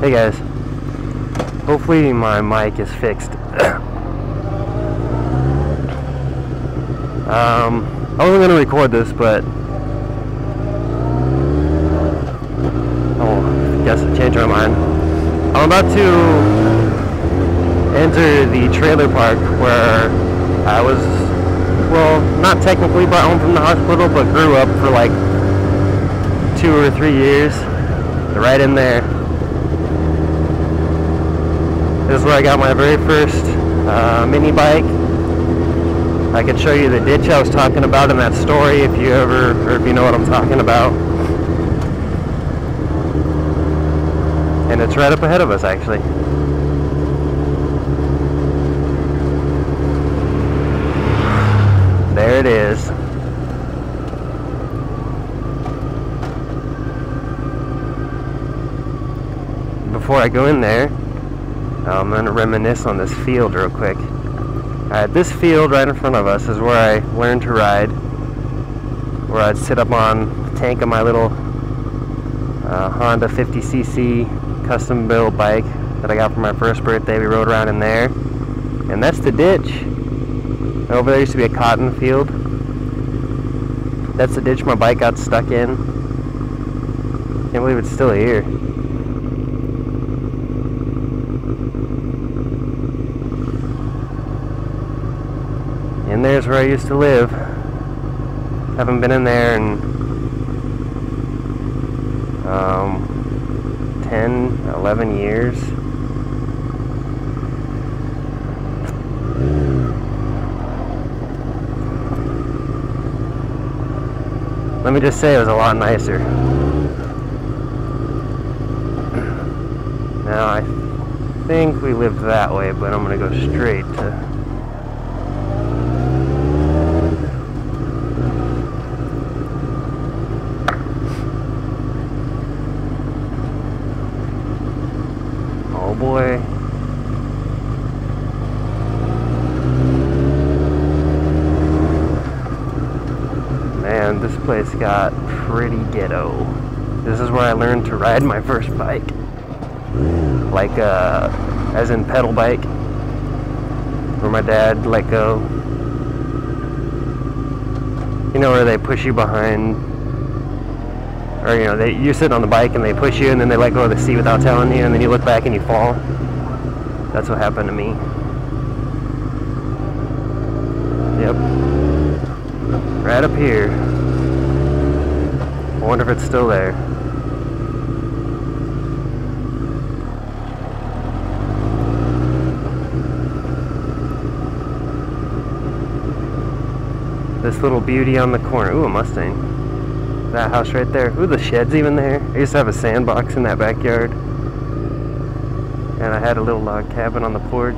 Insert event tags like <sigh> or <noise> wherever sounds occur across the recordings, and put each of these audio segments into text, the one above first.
Hey guys. Hopefully my mic is fixed. um, I wasn't gonna record this, but oh, I guess I changed my mind. I'm about to enter the trailer park where I was, well, not technically brought home from the hospital, but grew up for like two or three years. Right in there. This is where I got my very first uh, mini bike. I could show you the ditch I was talking about in that story if you ever, or if you know what I'm talking about. And it's right up ahead of us actually. There it is. Before I go in there, I'm going to reminisce on this field real quick. Alright, this field right in front of us is where I learned to ride. Where I'd sit up on the tank of my little uh, Honda 50cc custom built bike that I got for my first birthday. We rode around in there. And that's the ditch. Over there used to be a cotton field. That's the ditch my bike got stuck in. Can't believe it's still here. And there's where I used to live. Haven't been in there in um, 10, 11 years. Let me just say it was a lot nicer. Now I think we lived that way, but I'm gonna go straight to Oh boy. Man, this place got pretty ghetto. This is where I learned to ride my first bike. Like, uh, as in pedal bike. Where my dad let go. You know where they push you behind or you know, they you sit on the bike and they push you and then they let go of the seat without telling you and then you look back and you fall. That's what happened to me. Yep. Right up here. I wonder if it's still there. This little beauty on the corner. Ooh, a Mustang that house right there. Ooh, the shed's even there. I used to have a sandbox in that backyard. And I had a little log cabin on the porch.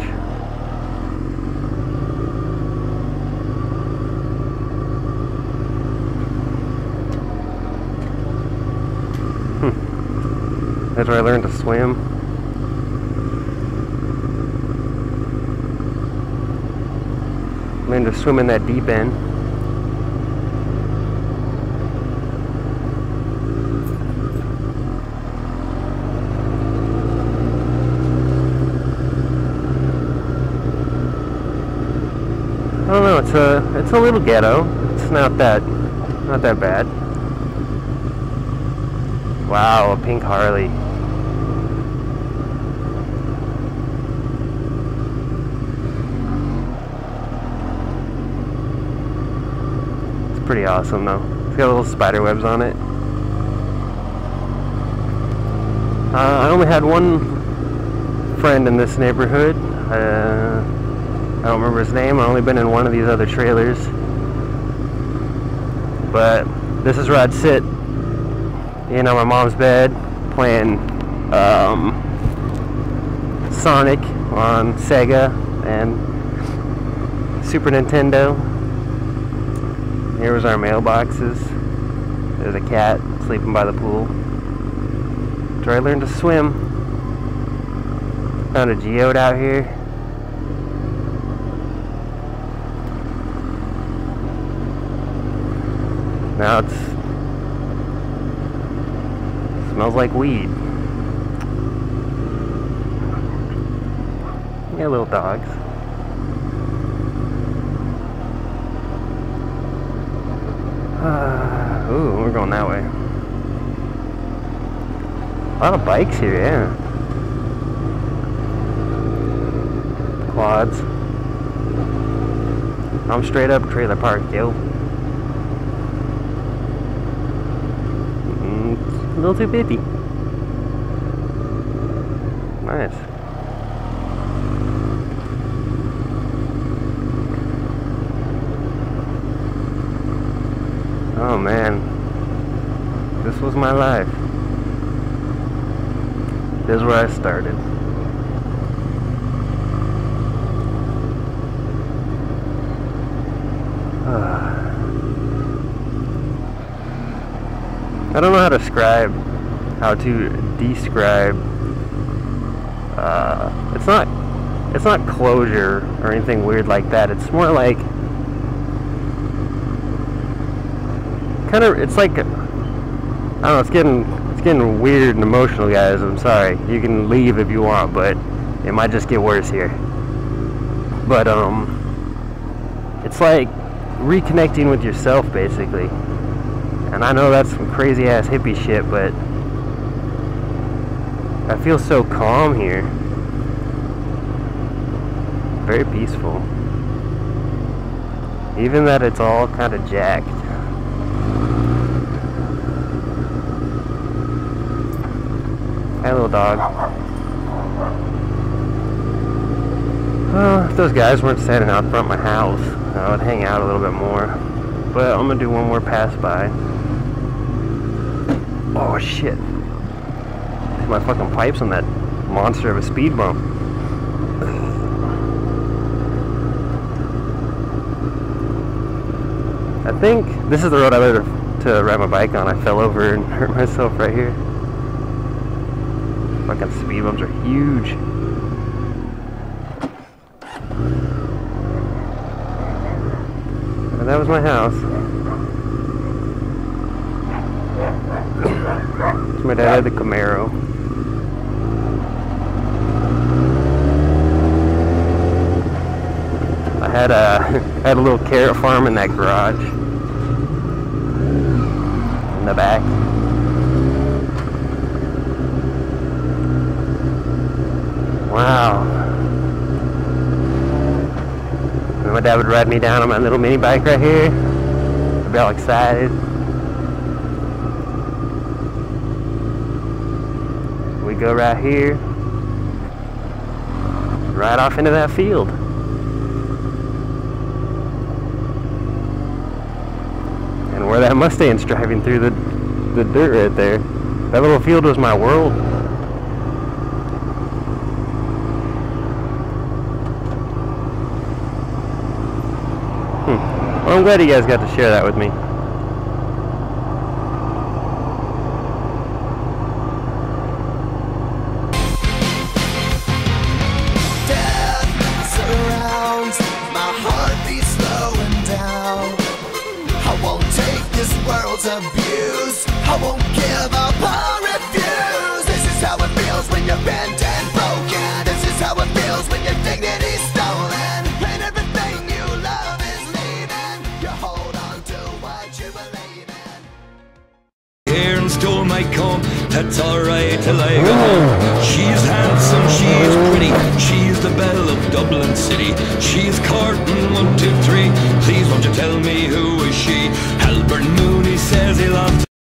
Hmm. That's where I learned to swim. Learned to swim in that deep end. Don't know. It's a it's a little ghetto. It's not that not that bad. Wow, a pink Harley. It's pretty awesome though. It's got little spider webs on it. Uh, I only had one friend in this neighborhood. Uh, I don't remember his name. I've only been in one of these other trailers. But this is where I'd sit, you know, my mom's bed, playing um, Sonic on Sega and Super Nintendo. Here was our mailboxes. There's a cat sleeping by the pool. That's where I learned to swim. Found a geode out here. Now it's smells like weed. Yeah, little dogs. Uh, <sighs> ooh, we're going that way. A lot of bikes here, yeah. Quads. I'm straight up trailer park, yo. Mm, a little too bitty. Nice. Oh man, this was my life. This is where I started. I don't know how to describe, how to describe. Uh, it's not, it's not closure or anything weird like that. It's more like, kind of, it's like, I don't know. It's getting, it's getting weird and emotional, guys. I'm sorry. You can leave if you want, but it might just get worse here. But um, it's like reconnecting with yourself, basically. And I know that's some crazy ass hippie shit, but I feel so calm here. Very peaceful. Even that it's all kind of jacked. Hey, little dog. Well, if those guys weren't standing out front of my house, I would hang out a little bit more. But I'm gonna do one more pass by. Oh shit. My fucking pipes on that monster of a speed bump. I think this is the road I better to ride my bike on. I fell over and <laughs> hurt myself right here. Fucking speed bumps are huge. And that was my house. My dad had the Camaro. I had a <laughs> had a little carrot farm in that garage in the back. Wow. And my dad would ride me down on my little mini bike right here. I'd be all excited. we go right here, right off into that field. And where that Mustang's driving through the, the dirt right there, that little field was my world. Hmm. Well, I'm glad you guys got to share that with me. World's abuse. I won't give up or refuse. This is how it feels when you're bent and broken. This is how it feels when your Stole my comb. That's alright till I go home She's handsome, she's pretty. She's the belle of Dublin City. She's courting one, two, three. Please won't you tell me who is she? Albert Mooney says he loves